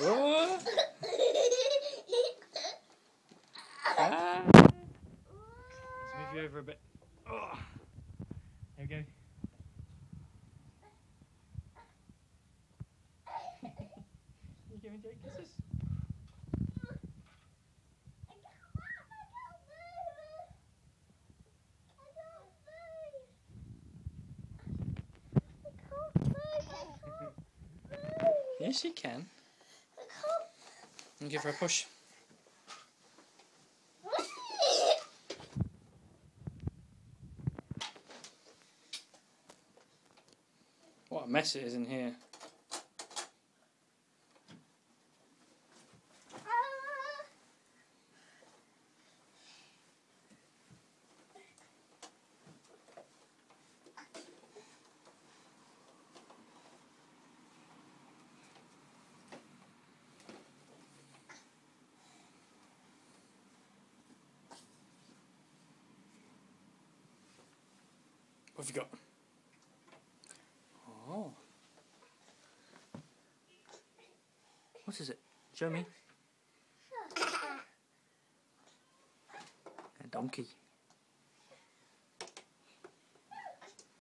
Let's move you over a bit. Oh. There we go. you giving Jake kisses? Yes, you can. And give her a push. What a mess it is in here. What have you got? Oh. What is it? Show me. A donkey.